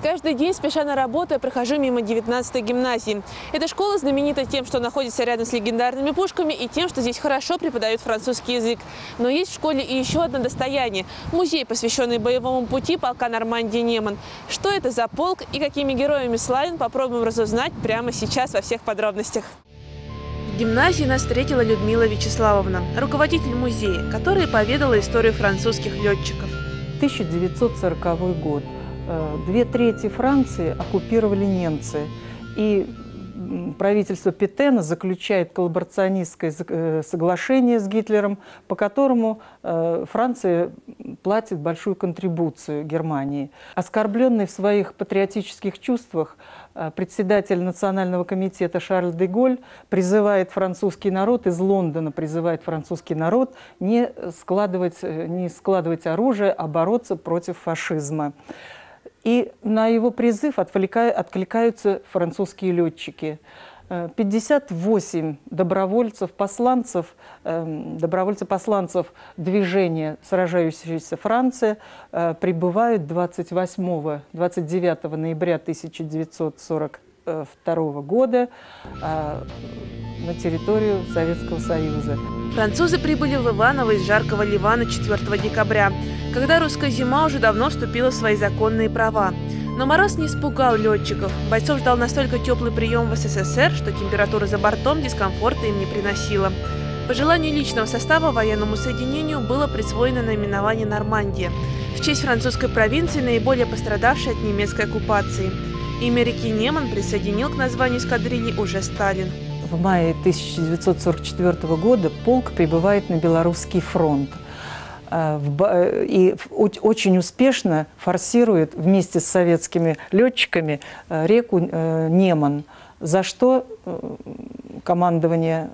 Каждый день, спеша на работу, я прохожу мимо 19-й гимназии. Эта школа знаменита тем, что находится рядом с легендарными пушками и тем, что здесь хорошо преподают французский язык. Но есть в школе и еще одно достояние – музей, посвященный боевому пути полка Нормандии-Неман. Что это за полк и какими героями славен, попробуем разузнать прямо сейчас во всех подробностях. В гимназии нас встретила Людмила Вячеславовна, руководитель музея, которая поведала историю французских летчиков. 1940 год. Э, две трети Франции оккупировали немцы. И правительство Петена заключает коллаборационистское э, соглашение с Гитлером, по которому э, Франция платит большую контрибуцию Германии. Оскорбленный в своих патриотических чувствах председатель Национального комитета Шарль де Голь призывает французский народ, из Лондона призывает французский народ не складывать, не складывать оружие, а бороться против фашизма. И на его призыв откликаются французские летчики. 58 э, добровольцев, посланцев, эм, добровольцев-посланцев движения «Сражающаяся Франция» э, прибывают 28-29 ноября 1942 года э, на территорию Советского Союза. Французы прибыли в Иваново из жаркого Ливана 4 декабря, когда русская зима уже давно вступила в свои законные права. Но мороз не испугал летчиков. Бойцов ждал настолько теплый прием в СССР, что температура за бортом дискомфорта им не приносила. По желанию личного состава военному соединению было присвоено наименование «Нормандия» в честь французской провинции, наиболее пострадавшей от немецкой оккупации. Имя реки Неман присоединил к названию эскадрильи уже Сталин. В мае 1944 года полк прибывает на Белорусский фронт – Э, э, и очень успешно форсирует вместе с советскими летчиками э, реку Неман, за что командование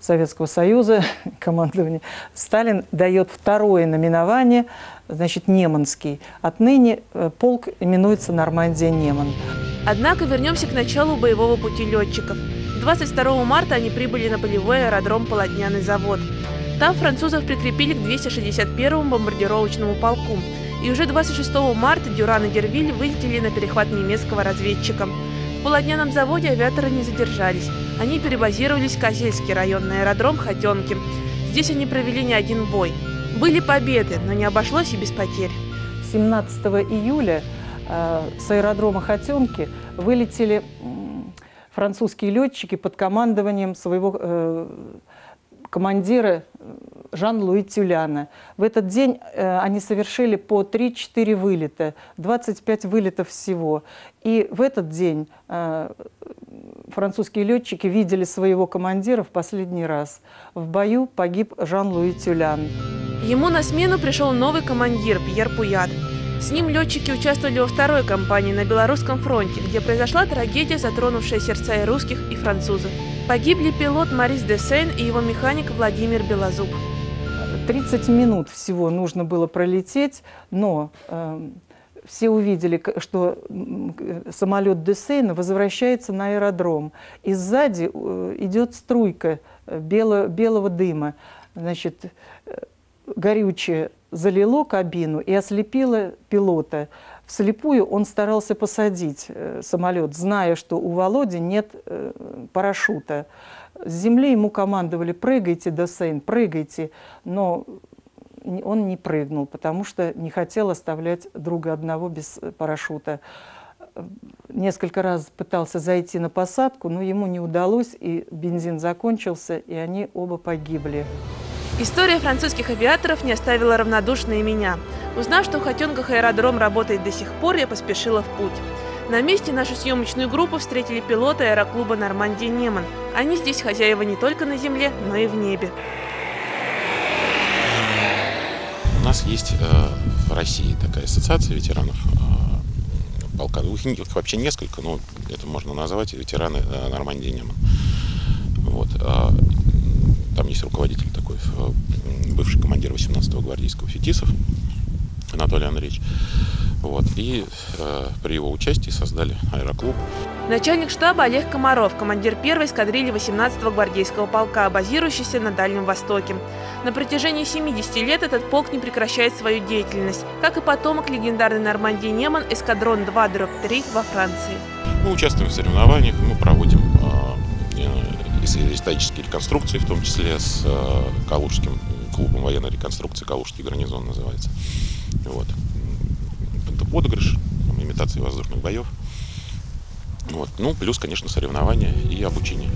Советского Союза, командование Сталин дает второе наименование, значит, Неманский. Отныне полк именуется Нормандия-Неман. Однако вернемся к началу боевого пути летчиков. 22 марта они прибыли на полевой аэродром «Полотняный завод». Там французов прикрепили к 261-му бомбардировочному полку. И уже 26 марта Дюран и Гервиль вылетели на перехват немецкого разведчика. В полотняном заводе авиаторы не задержались. Они перебазировались в Козельский районный аэродром Хотенки. Здесь они провели не один бой. Были победы, но не обошлось и без потерь. 17 июля э, с аэродрома Хотенки вылетели французские летчики под командованием своего э, командира Жан-Луи Тюляна. В этот день э, они совершили по 3-4 вылета, 25 вылетов всего. И в этот день э, французские летчики видели своего командира в последний раз. В бою погиб Жан-Луи Тюлян. Ему на смену пришел новый командир Пьер Пуят. С ним летчики участвовали во второй кампании на Белорусском фронте, где произошла трагедия, затронувшая сердца и русских, и французов. Погибли пилот Марис Десен и его механик Владимир Белозуб. 30 минут всего нужно было пролететь, но э, все увидели, что самолет Десейна возвращается на аэродром. И сзади э, идет струйка э, бело, белого дыма. Значит, э, горючее залило кабину и ослепило пилота. Вслепую он старался посадить самолет, зная, что у Володи нет парашюта. С земли ему командовали «прыгайте, Десейн, прыгайте», но он не прыгнул, потому что не хотел оставлять друга одного без парашюта. Несколько раз пытался зайти на посадку, но ему не удалось, и бензин закончился, и они оба погибли. История французских авиаторов не оставила равнодушной меня. Узнав, что в Хотенках аэродром работает до сих пор, я поспешила в путь. На месте нашу съемочную группу встретили пилоты аэроклуба «Нормандия Неман». Они здесь хозяева не только на земле, но и в небе. У нас есть э, в России такая ассоциация ветеранов э, полка. Их вообще несколько, но это можно назвать ветераны э, Нормандии Неман. Вот. Там есть руководитель такой, бывший командир 18-го гвардейского Фетисов, Анатолий Андреевич. Вот. И э, при его участии создали аэроклуб. Начальник штаба Олег Комаров, командир первой эскадрильи 18-го гвардейского полка, базирующийся на Дальнем Востоке. На протяжении 70 лет этот полк не прекращает свою деятельность, как и потомок легендарной Нормандии Неман эскадрон 2-3 во Франции. Мы участвуем в соревнованиях, мы проводим э, э, исторические реконструкции, в том числе с э, Калужским клубом военной реконструкции, Калужский гарнизон называется. Вот. Это подыгрыш, имитации воздушных боев. Вот. Ну, плюс, конечно, соревнования и обучение.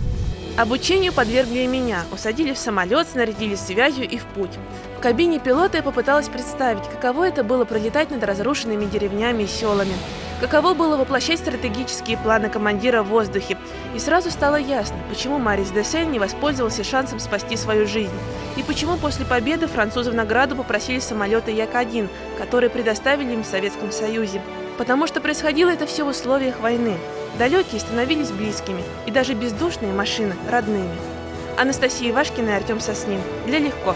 Обучению подвергли и меня. Усадили в самолет, снарядили связью и в путь. В кабине пилота я попыталась представить, каково это было пролетать над разрушенными деревнями и селами. Каково было воплощать стратегические планы командира в воздухе. И сразу стало ясно, почему Марис Десен не воспользовался шансом спасти свою жизнь. И почему после победы французы в награду попросили самолеты Як-1, которые предоставили им в Советском Союзе. Потому что происходило это все в условиях войны. Далекие становились близкими, и даже бездушные машины – родными. Анастасия Ивашкина и Артем Соснин. Для Легко.